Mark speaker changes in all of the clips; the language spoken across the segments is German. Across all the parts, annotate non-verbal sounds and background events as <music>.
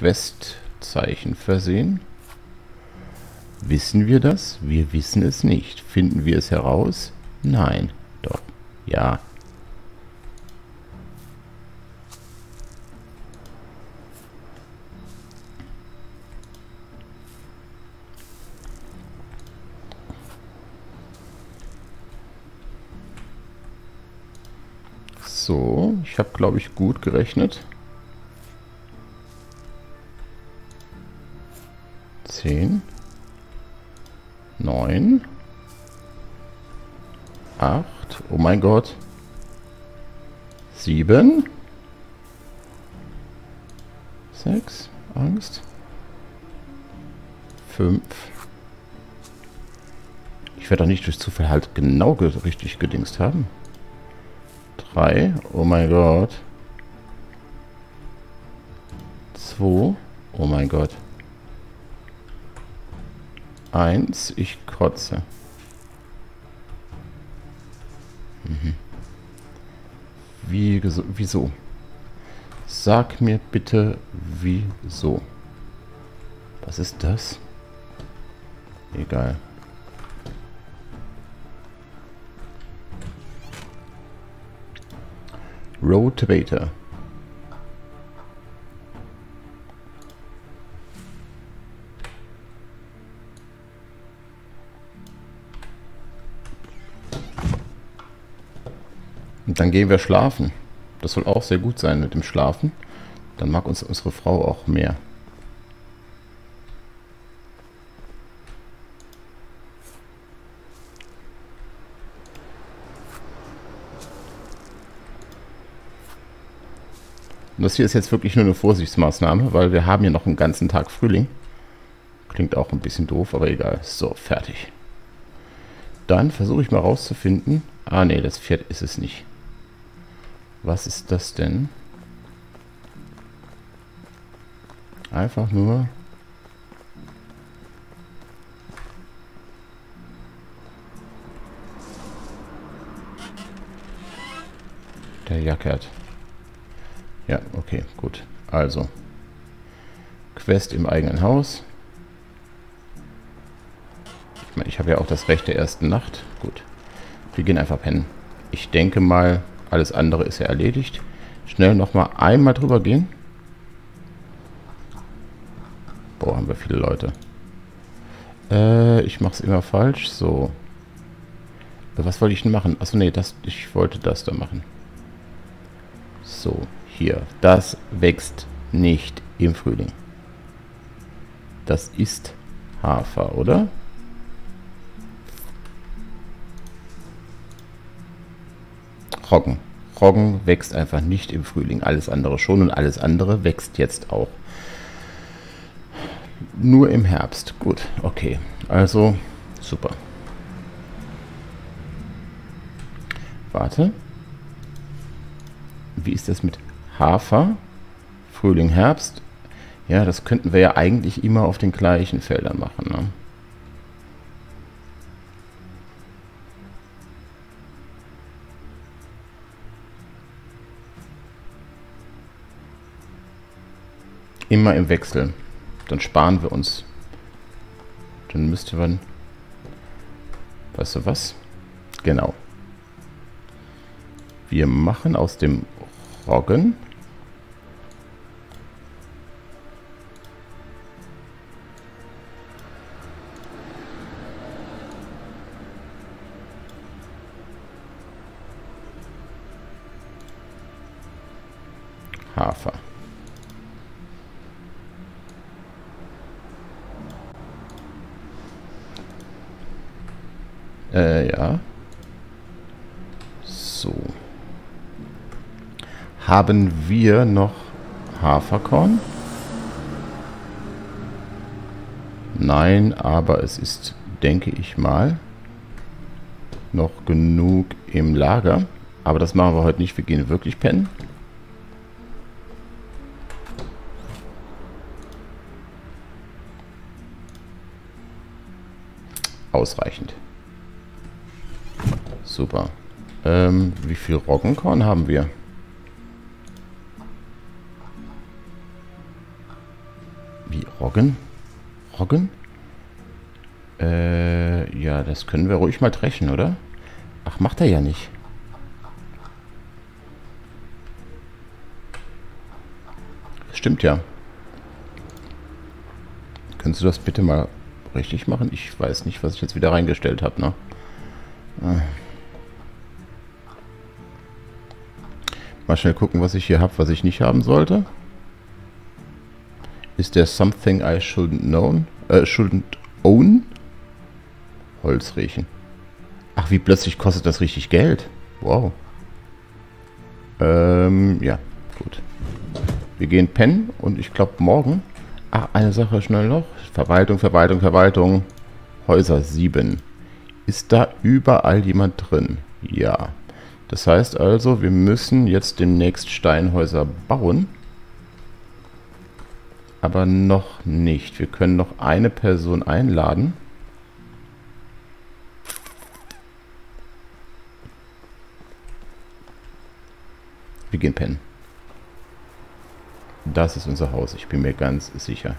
Speaker 1: Questzeichen versehen. Wissen wir das? Wir wissen es nicht. Finden wir es heraus? Nein. Doch. Ja. So, ich habe, glaube ich, gut gerechnet. 10, 9, 8, oh mein Gott, 7, 6, Angst, 5. Ich werde doch nicht durch Zufall halt genau richtig gedingst haben. 3, oh mein Gott. 2, oh mein Gott. Eins, ich kotze. Mhm. Wie, wieso? Sag mir bitte, wieso. Was ist das? Egal. Rotator. Und dann gehen wir schlafen. Das soll auch sehr gut sein mit dem Schlafen. Dann mag uns unsere Frau auch mehr. Und das hier ist jetzt wirklich nur eine Vorsichtsmaßnahme, weil wir haben ja noch einen ganzen Tag Frühling. Klingt auch ein bisschen doof, aber egal. So, fertig. Dann versuche ich mal rauszufinden. Ah, nee, das Pferd ist es nicht. Was ist das denn? Einfach nur... Der jackert. Ja, okay, gut. Also. Quest im eigenen Haus. Ich habe ja auch das Recht der ersten Nacht. Gut. Wir gehen einfach pennen. Ich denke mal, alles andere ist ja erledigt. Schnell nochmal einmal drüber gehen. Boah, haben wir viele Leute. Äh, ich mache es immer falsch. So. Äh, was wollte ich denn machen? Achso, nee, das, ich wollte das da machen. So, hier. Das wächst nicht im Frühling. Das ist Hafer, oder? Roggen. Roggen wächst einfach nicht im Frühling. Alles andere schon und alles andere wächst jetzt auch. Nur im Herbst. Gut, okay. Also, super. Warte. Wie ist das mit Hafer? Frühling, Herbst? Ja, das könnten wir ja eigentlich immer auf den gleichen Feldern machen. Ne? Immer im Wechsel. Dann sparen wir uns. Dann müsste man... Weißt du was? Genau. Wir machen aus dem Roggen... Haben wir noch Haferkorn? Nein, aber es ist, denke ich mal, noch genug im Lager. Aber das machen wir heute nicht. Wir gehen wirklich pennen. Ausreichend. Super. Ähm, wie viel Roggenkorn haben wir? Roggen? Roggen? Äh, ja, das können wir ruhig mal dreschen, oder? Ach, macht er ja nicht. Stimmt ja. Kannst du das bitte mal richtig machen? Ich weiß nicht, was ich jetzt wieder reingestellt habe, ne? Äh. Mal schnell gucken, was ich hier habe, was ich nicht haben sollte. Ist there something I shouldn't know? Äh, shouldn't own? Holz riechen. Ach, wie plötzlich kostet das richtig Geld. Wow. Ähm, ja, gut. Wir gehen pennen und ich glaube morgen... Ach, eine Sache schnell noch. Verwaltung, Verwaltung, Verwaltung. Häuser 7. Ist da überall jemand drin? Ja. Das heißt also, wir müssen jetzt demnächst Steinhäuser bauen. Aber noch nicht. Wir können noch eine Person einladen. Wir gehen pennen. Das ist unser Haus, ich bin mir ganz sicher.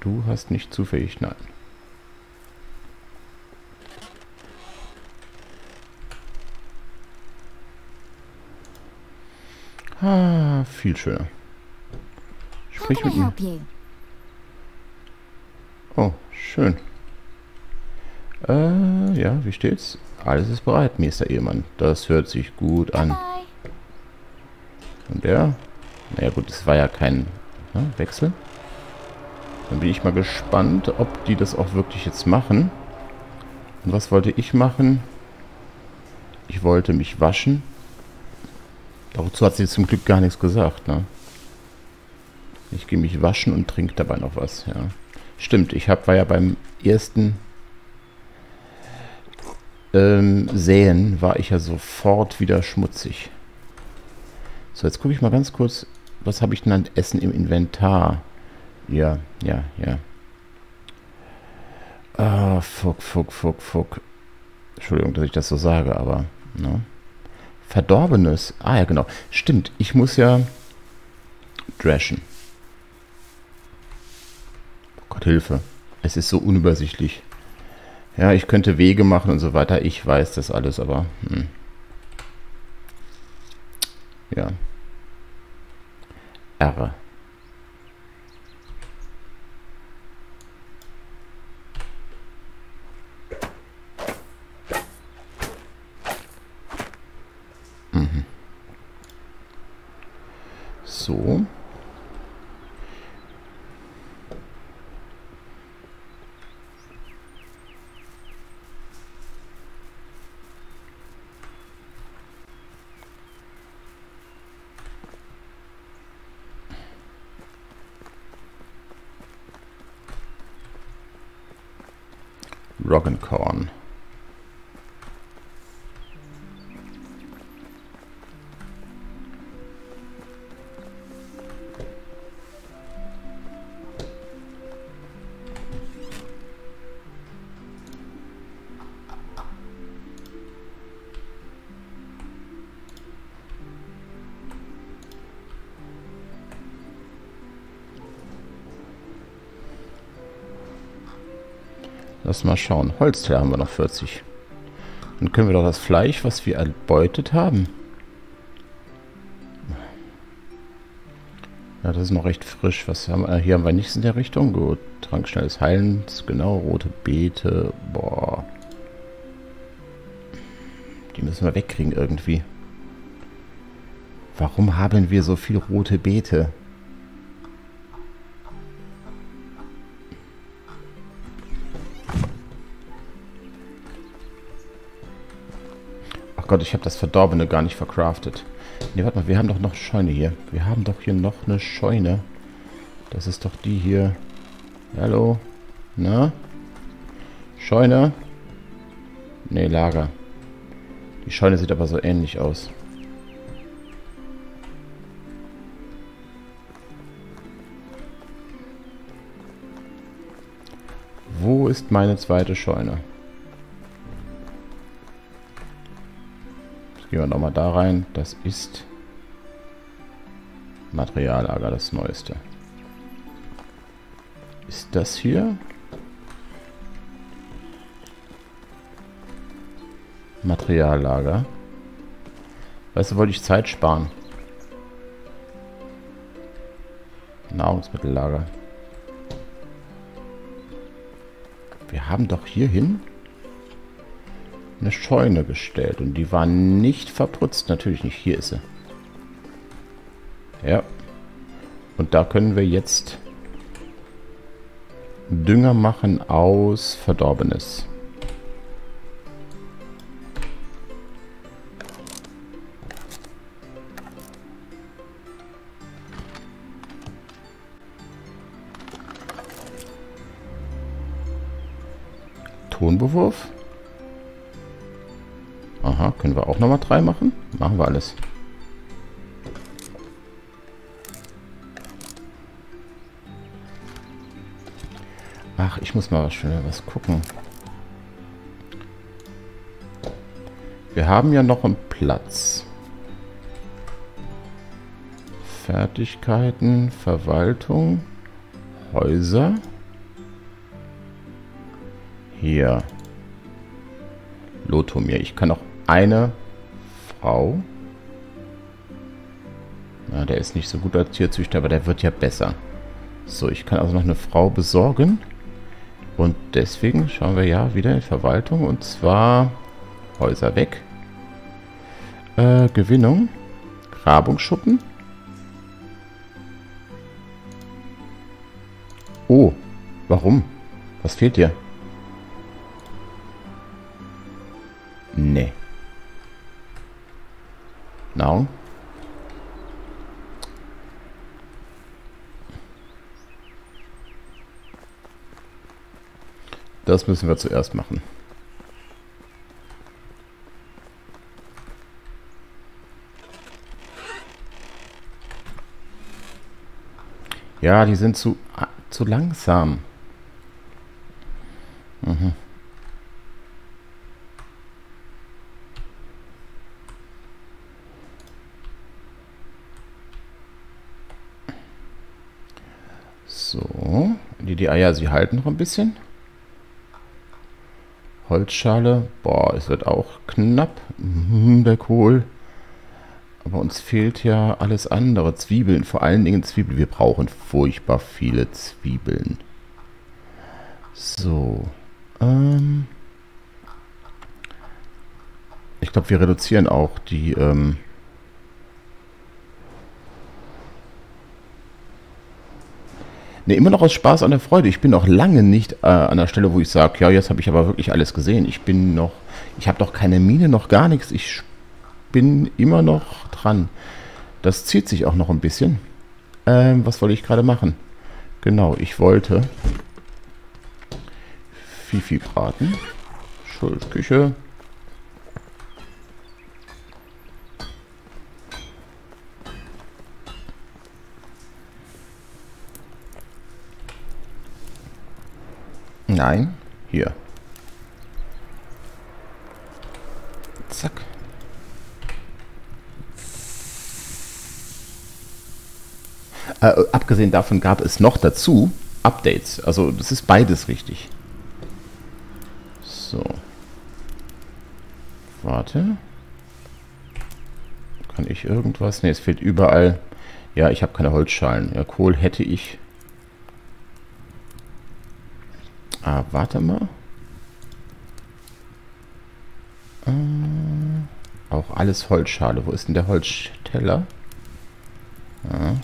Speaker 1: Du hast nicht zufällig... Nein. Ah, viel schöner. Sprich mit ihm. Oh, schön. Äh, ja, wie steht's? Alles ist bereit, Meister Ehemann. Das hört sich gut an. Und der? Naja gut, es war ja kein ne, Wechsel. Dann bin ich mal gespannt, ob die das auch wirklich jetzt machen. Und was wollte ich machen? Ich wollte mich waschen. Dazu hat sie zum Glück gar nichts gesagt, ne? Ich gehe mich waschen und trinke dabei noch was, ja. Stimmt, ich hab, war ja beim ersten ähm, Säen, war ich ja sofort wieder schmutzig. So, jetzt gucke ich mal ganz kurz, was habe ich denn an Essen im Inventar? Ja, ja, ja. Ah, fuck, fuck, fuck, fuck. Entschuldigung, dass ich das so sage, aber... Ne? Verdorbenes. Ah ja, genau. Stimmt, ich muss ja drashen. Gott, Hilfe. Es ist so unübersichtlich. Ja, ich könnte Wege machen und so weiter. Ich weiß das alles, aber... Hm. Ja. R. Roggenkorn. Lass mal schauen. Holzteil haben wir noch 40. Dann können wir doch das Fleisch, was wir erbeutet haben. Ja, das ist noch recht frisch. Was haben wir? Hier haben wir nichts in der Richtung. Gut. Trank schnelles Heilens. Genau, rote Beete. Boah. Die müssen wir wegkriegen irgendwie. Warum haben wir so viel rote Beete? Ach Gott, ich habe das Verdorbene gar nicht verkraftet. Ne, warte mal, wir haben doch noch Scheune hier. Wir haben doch hier noch eine Scheune. Das ist doch die hier. Hallo? Na? Scheune? Ne, Lager. Die Scheune sieht aber so ähnlich aus. Wo ist meine zweite Scheune? Gehen wir nochmal da rein. Das ist Materiallager, das Neueste. Ist das hier? Materiallager. Weißt du, wollte ich Zeit sparen. Nahrungsmittellager. Wir haben doch hierhin eine Scheune gestellt. Und die war nicht verputzt. Natürlich nicht. Hier ist sie. Ja. Und da können wir jetzt Dünger machen aus Verdorbenes. Tonbewurf. Aha, können wir auch nochmal drei machen? Machen wir alles. Ach, ich muss mal schnell was gucken. Wir haben ja noch einen Platz. Fertigkeiten, Verwaltung, Häuser. Hier. Lotomir. Ich kann noch eine Frau. Na, der ist nicht so gut als Tierzüchter, aber der wird ja besser. So, ich kann also noch eine Frau besorgen. Und deswegen schauen wir ja wieder in Verwaltung. Und zwar Häuser weg. Äh, Gewinnung. Grabungsschuppen. Oh, warum? Was fehlt dir? Nahrung? Das müssen wir zuerst machen. Ja, die sind zu, zu langsam. So, die, die Eier, sie halten noch ein bisschen. Holzschale. Boah, es wird auch knapp. Mhm, der Kohl. Aber uns fehlt ja alles andere. Zwiebeln, vor allen Dingen Zwiebeln. Wir brauchen furchtbar viele Zwiebeln. So. Ähm ich glaube, wir reduzieren auch die... Ähm Ne, immer noch aus Spaß an der Freude. Ich bin noch lange nicht äh, an der Stelle, wo ich sage, ja, jetzt habe ich aber wirklich alles gesehen. Ich bin noch, ich habe doch keine Mine, noch gar nichts. Ich bin immer noch dran. Das zieht sich auch noch ein bisschen. Ähm, was wollte ich gerade machen? Genau, ich wollte Fifi braten. Schulküche. Nein, hier. Zack. Äh, abgesehen davon gab es noch dazu Updates. Also das ist beides richtig. So. Warte. Kann ich irgendwas? Ne, es fehlt überall. Ja, ich habe keine Holzschalen. Ja, Kohl hätte ich. Ah, warte mal. Äh, auch alles Holzschale. Wo ist denn der Holzteller? Ja.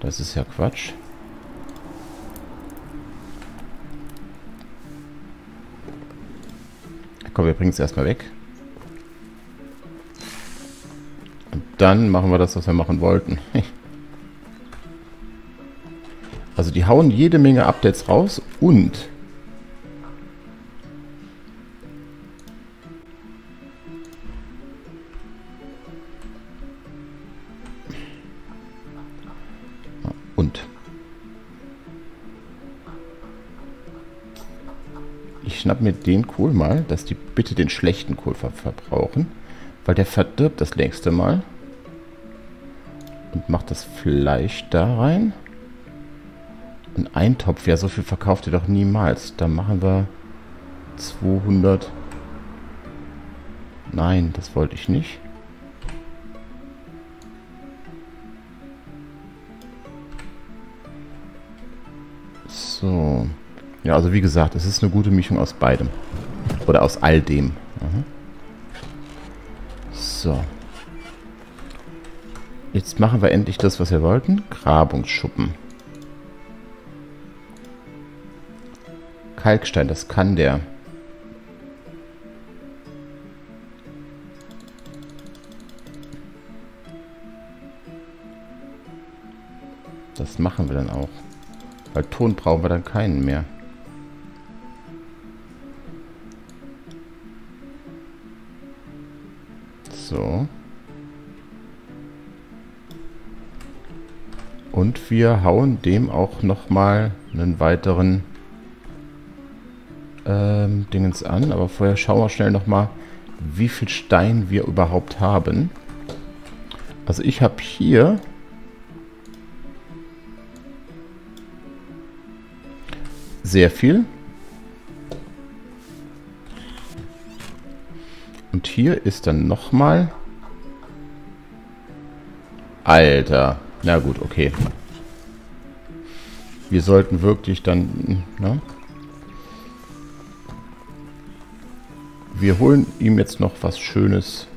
Speaker 1: Das ist ja Quatsch. Komm, wir bringen es erstmal weg. Und dann machen wir das, was wir machen wollten. <laughs> Also die hauen jede Menge Updates raus und und ich schnapp mir den Kohl mal, dass die bitte den schlechten Kohl ver verbrauchen. Weil der verdirbt das nächste Mal. Und macht das Fleisch da rein. Ein Topf, ja, so viel verkauft ihr doch niemals. Da machen wir 200. Nein, das wollte ich nicht. So. Ja, also wie gesagt, es ist eine gute Mischung aus beidem. Oder aus all dem. Mhm. So. Jetzt machen wir endlich das, was wir wollten. Grabungsschuppen. Kalkstein, das kann der. Das machen wir dann auch. Weil Ton brauchen wir dann keinen mehr. So. Und wir hauen dem auch nochmal einen weiteren Dingens an. Aber vorher schauen wir schnell nochmal, wie viel Stein wir überhaupt haben. Also ich habe hier sehr viel. Und hier ist dann nochmal... Alter. Na gut, okay. Wir sollten wirklich dann... Ne? Wir holen ihm jetzt noch was Schönes.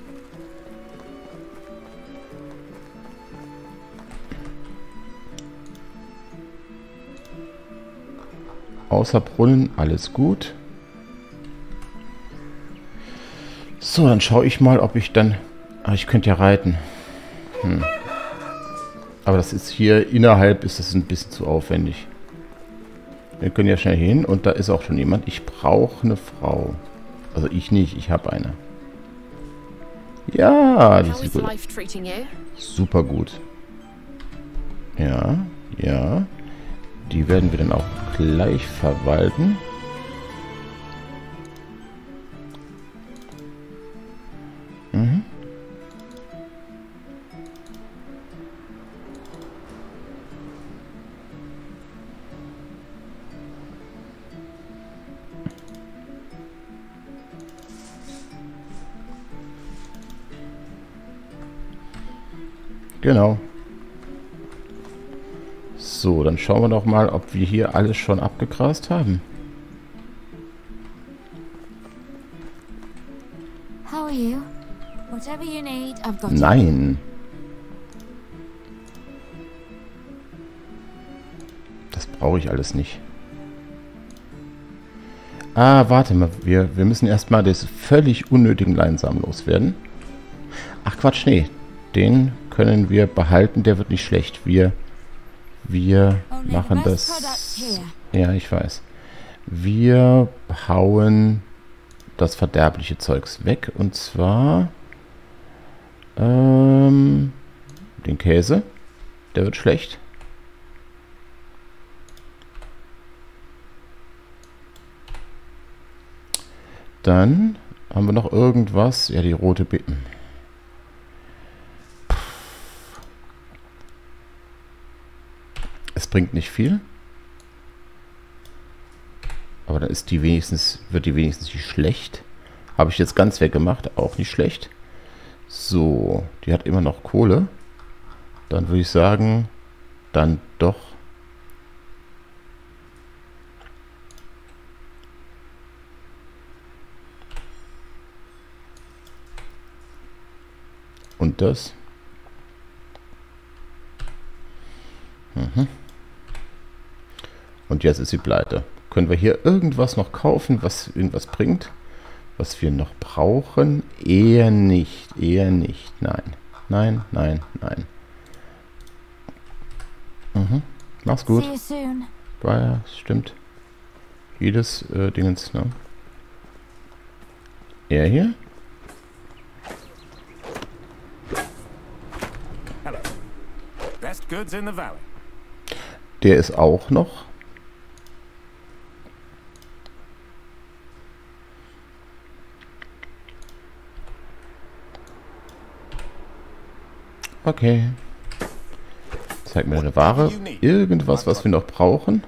Speaker 1: Außer Brunnen, alles gut. So, dann schaue ich mal, ob ich dann... Ah, ich könnte ja reiten. Hm. Aber das ist hier innerhalb, ist das ein bisschen zu aufwendig. Wir können ja schnell hin und da ist auch schon jemand. Ich brauche eine Frau. Also ich nicht, ich habe eine. Ja, das ist gut. Super gut. Ja, ja. Die werden wir dann auch gleich verwalten. Genau. So, dann schauen wir doch mal, ob wir hier alles schon abgegrast haben. Nein. Das brauche ich alles nicht. Ah, warte mal. Wir, wir müssen erstmal des völlig unnötigen Leinsamen loswerden. Ach Quatsch, nee. Den können wir behalten, der wird nicht schlecht. Wir, wir machen das... Ja, ich weiß. Wir hauen das verderbliche Zeugs weg. Und zwar ähm, den Käse. Der wird schlecht. Dann haben wir noch irgendwas. Ja, die rote Bitten. Es bringt nicht viel. Aber dann ist die wenigstens, wird die wenigstens nicht schlecht. Habe ich jetzt ganz weggemacht, auch nicht schlecht. So, die hat immer noch Kohle. Dann würde ich sagen, dann doch. Und das. Mhm. Und jetzt ist sie pleite. Können wir hier irgendwas noch kaufen, was irgendwas bringt? Was wir noch brauchen? Eher nicht. Eher nicht. Nein. Nein, nein, nein. Mhm. Mach's gut. Ja, stimmt. Jedes äh, Dingens, ne? Er hier? Hello. Best goods in the valley. Der ist auch noch. Okay. Zeig mir eine Ware. Irgendwas, was wir noch brauchen.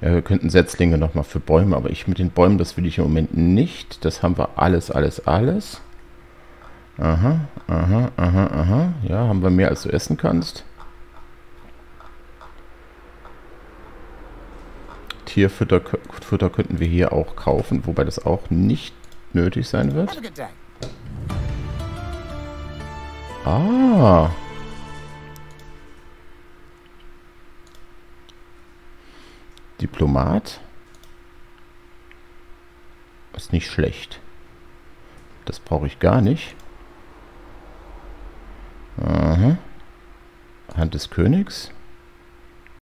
Speaker 1: Ja, wir könnten Setzlinge nochmal für Bäume, aber ich mit den Bäumen, das will ich im Moment nicht. Das haben wir alles, alles, alles. Aha, aha, aha, aha. Ja, haben wir mehr, als du essen kannst. Tierfutter Futter könnten wir hier auch kaufen, wobei das auch nicht nötig sein wird. Ah. Diplomat. Ist nicht schlecht. Das brauche ich gar nicht. Aha. Hand des Königs.